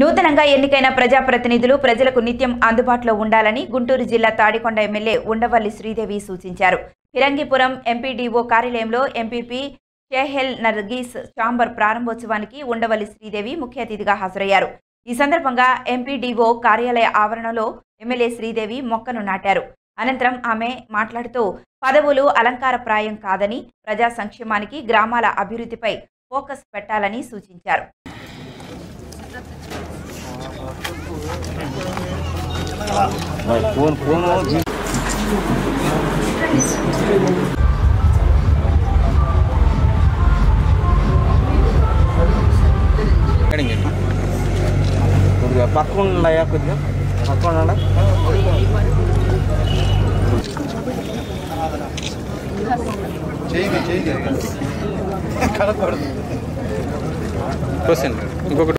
నూతనంగా ఎన్నికైన ప్రజాప్రతినిధులు ప్రజలకు నిత్యం అందుబాటులో ఉండాలని గుంటూరు జిల్లా తాడికొండ ఎమ్మెల్యే ఉండవల్లి శ్రీదేవి సూచించారు. ఫిరంగిపురం ఎంపీడీఓ కార్యాలయంలో ఎంపీపీ షేహెల్ నర్గీస్ ఛాంబర్ ప్రారంభోత్సవానికి ఉండవల్లి శ్రీదేవి ముఖ్య అతిథిగా హాజరయ్యారు. ఈ సందర్భంగా ఎంపీడీఓ కార్యాలయ ఆవరణలో ఎమ్మెల్యే శ్రీదేవి మొక్కను నాటారు. అనంతరం ఆమె మాట్లాడుతూ పదవులు అలంకారప్రాయం కాదని ప్రజా సంక్షేమానికి గ్రామాల అభివృద్ధిపై ఫోకస్ పెట్టాలని సూచించారు. ఫోన్ ఫోన్ కొద్దిగా పక్కన ఉన్నాయా కొద్దిగా పక్కన ఉన్నాడా క్వశ్చన్ ఇంకొకటి